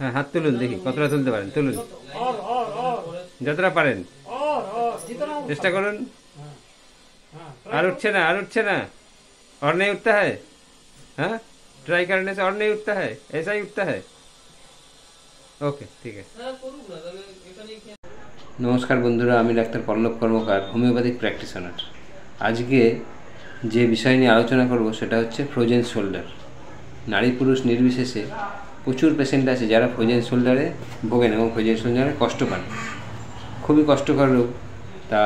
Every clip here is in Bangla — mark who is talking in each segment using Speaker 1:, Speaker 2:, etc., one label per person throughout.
Speaker 1: হ্যাঁ হাত তুলুন দেখি কতটা তুলতে পারেন তুলুন
Speaker 2: और और और
Speaker 1: যতটা পারেন
Speaker 2: और और जितना हो
Speaker 1: চেষ্টা করুন
Speaker 2: हाँ
Speaker 1: আর উঠছে না আর উঠছে না और नहीं उठता है हाँ ट्राई करने से और नहीं उठता है ऐसा ही उठता है ওকে ঠিক আছে নমস্কার বন্ধুরা আমি doctor Pallab Karmakar homeopathic practitioner আজকে যে বিষয় নিয়ে আলোচনা করব সেটা হচ্ছে ফ্রোজেন শোল্ডার নারী পুরুষ নির্বিশেষে প্রচুর পেশেন্ট আছে যারা ফ্রোজেন শোল্ডারে ভোগেন এবং ফ্রোজেন শোল্ডারে কষ্ট পান। খুবই কষ্টকর রোগ। তা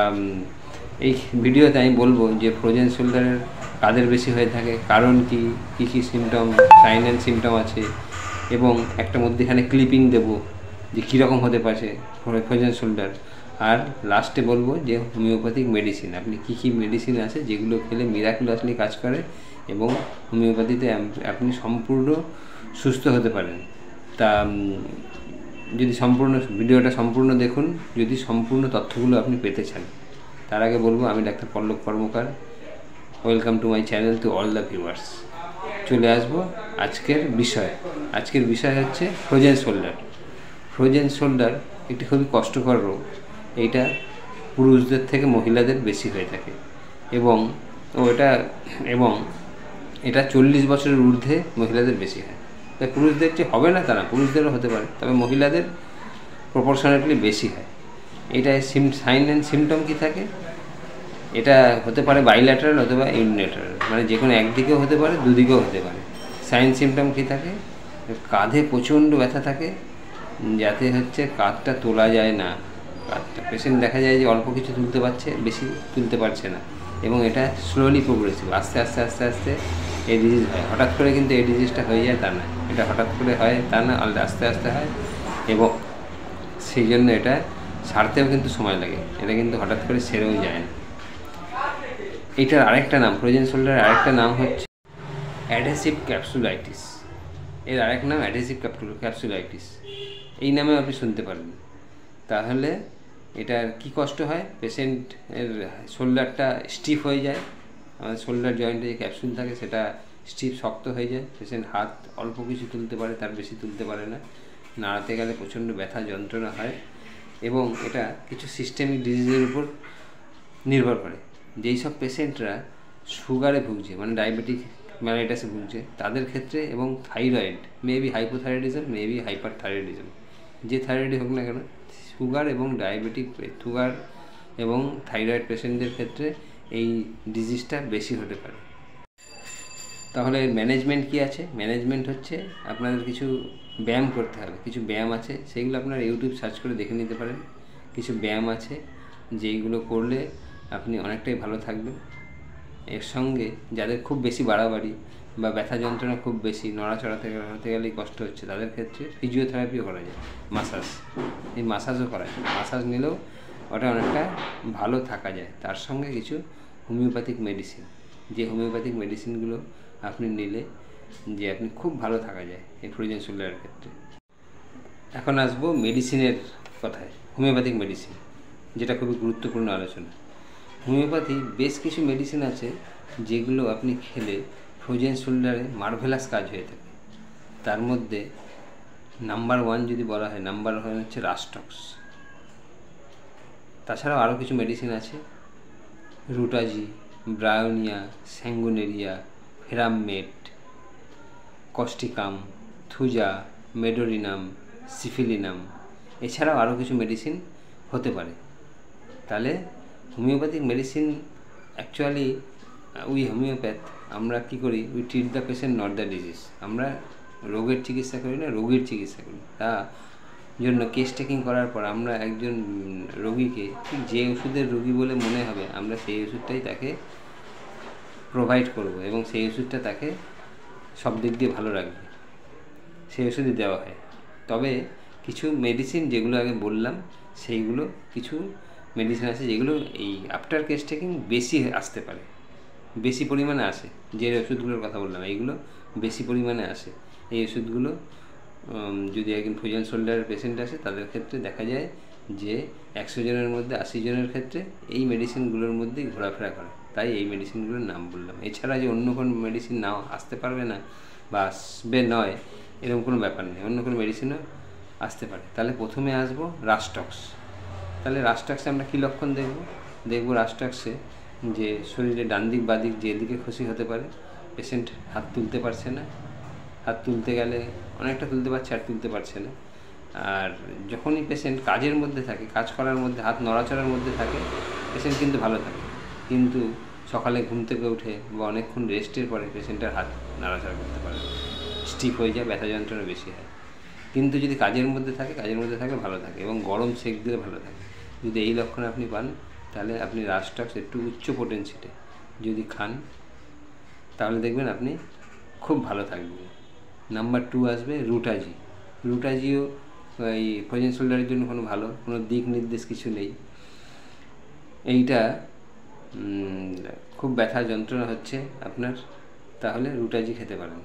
Speaker 1: এই ভিডিওতে আমি বলব যে ফ্রোজেন শোল্ডারের কাদের বেশি হয়ে থাকে, কারণ কি, কী কী সিমটম সাইন অ্যান্ড সিমটম আছে, এবং একটা মধ্যেখানে ক্লিপিং দেবো যে কীরকম হতে পারে ফ্রোজেন শোল্ডার আর লাস্টে বলব যে হোমিওপ্যাথিক মেডিসিন আপনি কী কী মেডিসিন আছে যেগুলো খেলে মিরাকুলাসলি কাজ করে এবং হোমিওপ্যাথিতে আপনি সম্পূর্ণ সুস্থ হতে পারেন। তা যদি সম্পূর্ণ, ভিডিওটা সম্পূর্ণ দেখুন, যদি সম্পূর্ণ তথ্যগুলো আপনি পেতে চান। তার আগে বলব, আমি doctor Pallab Karmakar. Welcome to my channel to all the viewers. চলে আসব আজকের বিষয়। আজকের বিষয় হচ্ছে ফ্রোজেন শোল্ডার। ফ্রোজেন শোল্ডার একটি খুবই কষ্টকর রোগ। এইটা পুরুষদের থেকে মহিলাদের বেশি হয়ে থাকে। এবং, ও এটা, এবং এটা চল্লিশ বছরের ঊর্ধ্বে মহিলাদের বেশি হয়। তাই পুরুষদের যে হবে না তারা পুরুষদেরও হতে পারে, তবে মহিলাদের প্রপোর্শনেটলি বেশি হয়। এটা সিম সাইন অ্যান্ড সিমটম কী থাকে? এটা হতে পারে বাইল্যাটারাল অথবা ইউনিলেটারাল মানে যে কোনো একদিকেও হতে পারে, দুদিকেও হতে পারে। সাইন সিমটম কী থাকে? কাঁধে প্রচণ্ড ব্যথা থাকে, যাতে হচ্ছে কাঁধটা তোলা যায় না। কাঁধটা পেশেন্ট দেখা যায় যে অল্প কিছু তুলতে পারছে, বেশি তুলতে পারছে না। এবং এটা স্লোলি প্রোগ্রেসিভ আস্তে আস্তে আস্তে আস্তে এই ডিজিজ হয়। হঠাৎ করে কিন্তু এই ডিজিজটা হয়ে যায় তা না। এটা হঠাৎ করে হয় তা না আস্তে আস্তে হয় এবং সেই জন্য এটা সারতেও কিন্তু সময় লাগে। এটা কিন্তু হঠাৎ করে সেরেও যায় না। এটার আরেকটা নাম ফ্রোজেন শোল্ডারের আরেকটা নাম হচ্ছে অ্যাডহেসিভ ক্যাপসুলাইটিস এর আরেক নাম অ্যাডহেসিভ ক্যাপসুলাইটিস এই নামে আপনি শুনতে পারেন তাহলে এটার কি কষ্ট হয়? পেশেন্ট এর শোল্ডারটা স্টিফ হয়ে যায়। আমাদের শোল্ডার জয়েন্টে যে ক্যাপসুল থাকে, সেটা স্টিফ শক্ত হয়ে যায়। পেশেন্ট হাত অল্প কিছু তুলতে পারে, তার বেশি তুলতে পারে না। নাড়াতে গেলে প্রচণ্ড ব্যথা, যন্ত্রণা হয় এবং এটা কিছু সিস্টেমিক ডিজিজের উপর নির্ভর করে। যেই সব পেশেন্টরা সুগারে ভুগছে মানে ডায়াবেটিক ম্যালাইটাসে ভুগছে, তাদের ক্ষেত্রে এবং thyroid maybe hypothyroidism maybe hyper thyroidism যে থাইরয়েডই হোক না কেন সুগার এবং ডায়াবেটিক সুগার এবং থাইরয়েড পেশেন্টদের ক্ষেত্রে এই ডিজিজটা বেশি হতে পারে। তাহলে ম্যানেজমেন্ট কি আছে? ম্যানেজমেন্ট হচ্ছে আপনাদের কিছু ব্যায়াম করতে হবে। কিছু ব্যায়াম আছে সেইগুলো আপনারা ইউটিউব সার্চ করে দেখে নিতে পারেন। কিছু ব্যায়াম আছে, যেইগুলো করলে আপনি অনেকটাই ভালো থাকবেন। এর সঙ্গে যাদের খুব বেশি বাড়াবাড়ি বা ব্যথা যন্ত্রণা খুব বেশি, নড়াচড়া থেকে নড়াতে গেলেই কষ্ট হচ্ছে, তাদের ক্ষেত্রে ফিজিওথেরাপিও করা যায় মাসাজ এই মাসাজও করা যায়। মাসাজ নিলেও ওটা অনেকটা ভালো থাকা যায়। তার সঙ্গে কিছু হোমিওপ্যাথিক মেডিসিন যে হোমিওপ্যাথিক মেডিসিনগুলো আপনি নিলে যে আপনি খুব ভালো থাকা যায় এই ফ্রোজেন শোল্ডারের ক্ষেত্রে। এখন আসব মেডিসিনের কথায় হোমিওপ্যাথিক মেডিসিন যেটা খুবই গুরুত্বপূর্ণ আলোচনা। হোমিওপ্যাথি বেশ কিছু মেডিসিন আছে যেগুলো আপনি খেলে ফ্রোজেন শোল্ডারে মার্ভেলাস কাজ হয়ে থাকে। তার মধ্যে নাম্বার ওয়ান যদি বলা হয় নাম্বার ওয়ান হচ্ছে রাস্টক্স তাছাড়াও আরও কিছু মেডিসিন আছে রুটাজি bryonia sanguinaria ferrum met causticum thuja medorrhinum syphilinum এছাড়াও আরও কিছু মেডিসিন হতে পারে। তাহলে homeopathic medicine actually we homeopath আমরা কি করি? We treat the patient not the disease আমরা রোগের চিকিৎসা করি না, রোগীর চিকিৎসা করি। তা জন্য কেস টেকিং করার পর আমরা একজন রোগীকে ঠিক যে ওষুধের রোগী বলে মনে হবে, আমরা সেই ওষুধটাই তাকে প্রোভাইড করব এবং সেই ওষুধটা তাকে সব দিক দিয়ে ভালো রাখবে। সেই ওষুধই দেওয়া হয়। তবে কিছু মেডিসিন যেগুলো আগে বললাম, সেইগুলো কিছু মেডিসিন আছে যেগুলো এই আফটার কেস টেকিং বেশি আসতে পারে, বেশি পরিমাণে আসে। যে ওষুধগুলোর কথা বললাম, এইগুলো বেশি পরিমাণে আসে। এই ওষুধগুলো যদি একজন ফ্রোজেন শোল্ডারের পেশেন্ট আসে, তাদের ক্ষেত্রে দেখা যায় যে একশো জনের মধ্যে আশি জনের ক্ষেত্রে এই মেডিসিনগুলোর মধ্যেই ঘোরাফেরা করে। তাই এই মেডিসিনগুলোর নাম বললাম। এছাড়া যে অন্য কোনো মেডিসিন নাও আসতে পারবে না বা আসবে নয়, এরকম কোনো ব্যাপার নেই। অন্য কোনো মেডিসিনও আসতে পারে। তাহলে প্রথমে আসব রাস্টক্স তাহলে রাস্টক্সে আমরা কী লক্ষণ দেখব? দেখব রাস্টক্সে যে শরীরে ডান দিক দিক যেদিকে খুশি হতে পারে পেশেন্ট হাত তুলতে পারছে না। হাত তুলতে গেলে অনেকটা তুলতে পারছে, আর তুলতে পারছে না। আর যখনই পেশেন্ট কাজের মধ্যে থাকে, কাজ করার মধ্যে, হাত নড়াচড়ার মধ্যে থাকে পেশেন্ট কিন্তু ভালো থাকে। কিন্তু সকালে ঘুম থেকে উঠে বা অনেকক্ষণ রেস্টের পরে পেশেন্টের হাত নাড়াচাড়া করতে পারে স্টিফ হয়ে যায়, ব্যথা যন্ত্রণা বেশি হয়। কিন্তু যদি কাজের মধ্যে থাকে, কাজের মধ্যে থাকে, ভালো থাকে এবং গরম সেক দিলে ভালো থাকে। যদি এই লক্ষণ আপনি পান, তাহলে আপনি রাস্টাক্স একটু উচ্চ পোটেন্সিতে যদি খান, তাহলে দেখবেন আপনি খুব ভালো থাকবেন। নাম্বার টু আসবে রুটাজি। রুটাজিও এই ফ্রোজেন শোল্ডারের জন্য কোনো ভালো, কোনো দিক নির্দেশ কিছু নেই। এইটা খুব ব্যথা যন্ত্রণা হচ্ছে আপনার, তাহলে রুটাজি খেতে পারেন।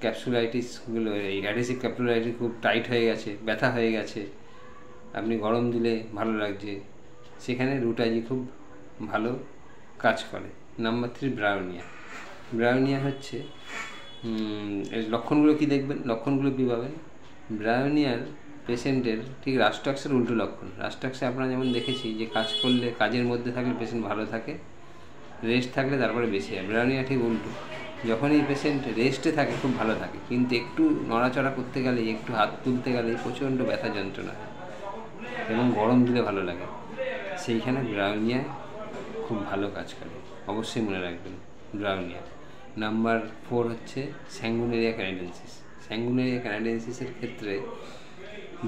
Speaker 1: ক্যাপসুলাইটিসগুলো এই অ্যাডেসিভ ক্যাপসুলাইটিস খুব টাইট হয়ে গেছে, ব্যথা হয়ে গেছে। আপনি গরম দিলে ভালো লাগছে। সেখানে রুটাজি খুব ভালো কাজ করে। নাম্বার থ্রি ব্রাউনিয়া ব্রাউনিয়া হচ্ছে লক্ষণগুলো কি দেখবেন? লক্ষণগুলো কী পাবেন? ব্রাউনিয়ার পেশেন্টের ঠিক রাস্টাক্সের উল্টো লক্ষণ। রাস্টাক্সে আপনারা যেমন দেখেছি যে কাজ করলে, কাজের মধ্যে থাকলে পেশেন্ট ভালো থাকে, রেস্ট থাকলে তারপরে বেশি হয়। ব্রাউনিয়া ঠিক উল্টো। যখনই পেশেন্ট রেস্টে থাকে, খুব ভালো থাকে। কিন্তু একটু নড়াচড়া করতে গেলে, একটু হাত তুলতে গেলে প্রচণ্ড ব্যথা যন্ত্রণা হয়। এবং গরম দিলে ভালো লাগে। সেইখানে ব্রাউনিয়া খুব ভালো কাজ করে। অবশ্যই মনে রাখবেন ব্রাউনিয়া নাম্বার ফোর হচ্ছে স্যাঙ্গুনেরিয়া ক্যানাডেন্সিস স্যাঙ্গুনেরিয়া ক্যানাডেন্সিসের ক্ষেত্রে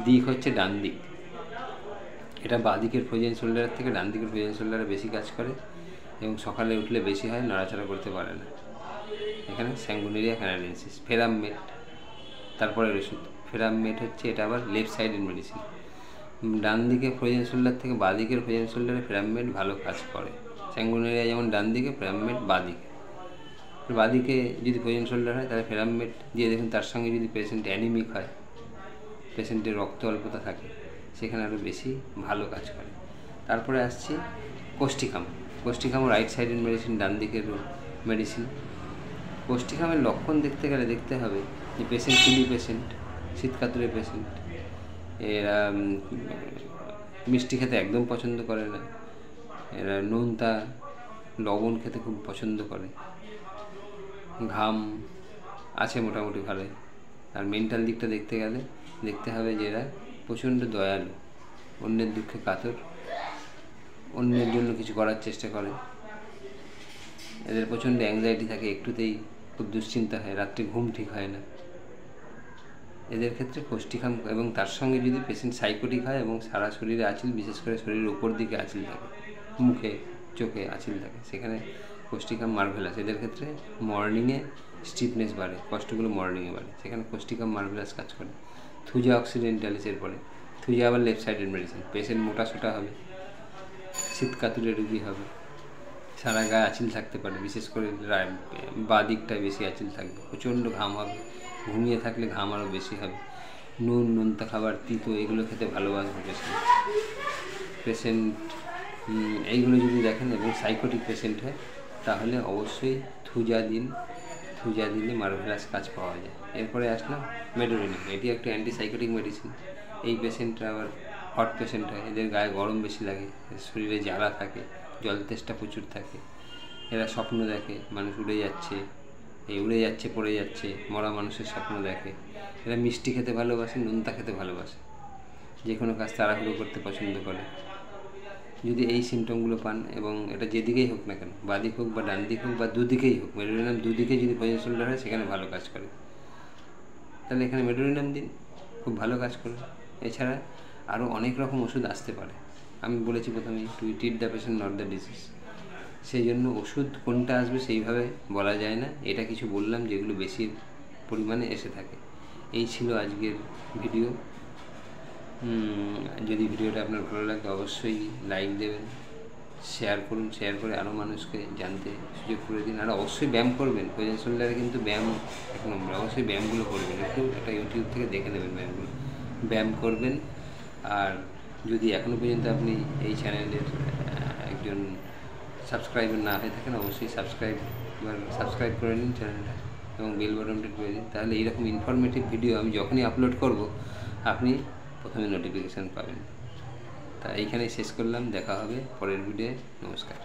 Speaker 1: দিক হচ্ছে ডান দিক। এটা বাঁ দিকের ফ্রোজেন শোল্ডারের থেকে ডান দিকের ফ্রোজেন শোল্ডারে বেশি কাজ করে এবং সকালে উঠলে বেশি হয়, নড়াচড়া করতে পারে না। এখানে স্যাঙ্গুনেরিয়া ক্যানাডেন্সিস ফেরামমেট তারপরে ওষুধ ফেরামমেট হচ্ছে এটা আবার লেফট সাইডের মেডিসিন ডান দিকে ফ্রোজেন শোল্ডার থেকে বাঁ দিকের ফ্রোজেন শোল্ডারে ফেরামমেট ভালো কাজ করে। স্যাঙ্গুনেরিয়া যেমন ডান দিকে ফেরামমেট বাঁ দিকে। বাঁদিকে যদি ফ্রোজেন শোল্ডার হয়, তাহলে ফেরামমেট দিয়ে দেখুন তার সঙ্গে যদি পেশেন্ট অ্যানিমিক হয় পেশেন্টের রক্ত অল্পতা থাকে, সেখানে আরও বেশি ভালো কাজ করে। তারপরে আসছি কোষ্টিকাম কোষ্টিকাম রাইট সাইডের মেডিসিন ডান দিকের মেডিসিন কোষ্টিকামের লক্ষণ দেখতে গেলে দেখতে হবে যে পেশেন্ট চিলি পেশেন্ট শীতকাতুরের পেশেন্ট এরা মিষ্টি খেতে একদম পছন্দ করে না। এরা নোনতা, লবণ খেতে খুব পছন্দ করে। ঘাম আছে মোটামুটি ভালোই আর মেন্টাল দিকটা দেখতে গেলে, দেখতে হবে যে এরা প্রচণ্ড দয়ালু। অন্যের দুঃখে কাতর। অন্যের জন্য কিছু করার চেষ্টা করে। এদের প্রচণ্ড অ্যাংজাইটি থাকে, একটুতেই খুব দুশ্চিন্তা হয়, রাত্রে ঘুম ঠিক হয় না। এদের ক্ষেত্রে কোষ্ঠিকাম এবং তার সঙ্গে যদি পেশেন্ট সাইকোটিক হয় এবং সারা শরীরে আঁচিল, বিশেষ করে শরীরের উপর দিকে আঁচিল থাকে, মুখে, চোখে আঁচিল থাকে, সেখানে কোষ্ঠিকাম মার্ভেলাস। এদের ক্ষেত্রে মর্নিংয়ে স্টিফনেস বাড়ে, কষ্টগুলো মর্নিংয়ে বাড়ে, সেখানে কোষ্ঠিকাম মার্ভেলাস কাজ করে। থুজা অক্সিডেন্টালিসের পরে, থুজা আবার লেফট সাইডের মেডিসিন পেশেন্ট মোটা সোটা হবে শীতকাতুরে রুগী হবে, সারা গায়ে আঁচিল থাকতে পারে, বিশেষ করে বাঁ দিকটায় বেশি আঁচিল থাকবে, প্রচণ্ড ঘাম হবে ঘুমিয়ে থাকলে ঘাম আরও বেশি হবে। নুন, নোনতা খাবার, তিতো, এগুলো খেতে ভালোবাসবে পেশেন্ট পেশেন্ট এইগুলো যদি দেখেন এবং সাইকোটিক পেশেন্ট হয়, তাহলে অবশ্যই থুজা দিন থুজা দিলে মার্ভেলাস কাজ পাওয়া যায়। এরপরে আসলাম মেডোরিনিন, এটি একটা অ্যান্টিসাইকোটিক মেডিসিন এই পেশেন্টরা আবার হট পেশেন্ট হয়, এদের গায়ে গরম বেশি লাগে, শরীরে জ্বালা থাকে, জল তেষ্টা প্রচুর থাকে, এরা স্বপ্ন দেখে, মানুষ উড়ে যাচ্ছে। এই উড়ে যাচ্ছে, পড়ে যাচ্ছে, মরা মানুষের স্বপ্ন দেখে। এরা মিষ্টি খেতে ভালোবাসে, নোনতা খেতে ভালোবাসে। যে কোনো কাজ তাড়াহুড়ো করতে পছন্দ করে। যদি এই সিমটমগুলো পান এবং এটা যেদিকেই হোক না কেন, বাদিক হোক বা ডান দিক হোক বা দুদিকেই হোক মেডোরিনাম দুদিকে যদি পজিশন শোল্ডার হয়, সেখানে ভালো কাজ করে। তাহলে এখানে মেডোরিনাম দিন, খুব ভালো কাজ করে এছাড়া আরও অনেক রকম ওষুধ আসতে পারে। আমি বলেছি প্রথমেই to treat the patient not the disease সেই জন্য ওষুধ কোনটা আসবে সেইভাবে বলা যায় না। এটা কিছু বললাম যেগুলো বেশি পরিমাণে এসে থাকে। এই ছিল আজকের ভিডিও। যদি ভিডিওটা আপনার ভালো লাগে অবশ্যই লাইক দেবেন, শেয়ার করুন, শেয়ার করে আরও মানুষকে জানতে সুযোগ করে দিন। আর অবশ্যই ব্যায়াম করবেন। প্রয়োজন শোল্ডারে কিন্তু ব্যায়াম এক নম্বর, অবশ্যই ব্যায়ামগুলো করবেন। একটু একটা ইউটিউব থেকে দেখে নেবেন ব্যায়ামগুলো। ব্যায়াম করবেন। আর যদি এখনও পর্যন্ত আপনি এই চ্যানেলের একজন সাবস্ক্রাইবার না হয়ে থাকেন অবশ্যই সাবস্ক্রাইব সাবস্ক্রাইব করে নিন চ্যানেলটা এবং বেল বাটনটি করে দিন। তাহলে এইরকম ইনফরমেটিভ ভিডিও আমি যখনই আপলোড করব, আপনি প্রথমে নোটিফিকেশান পাবেন। তা এইখানেই শেষ করলাম, দেখা হবে পরের ভিডিও নমস্কার।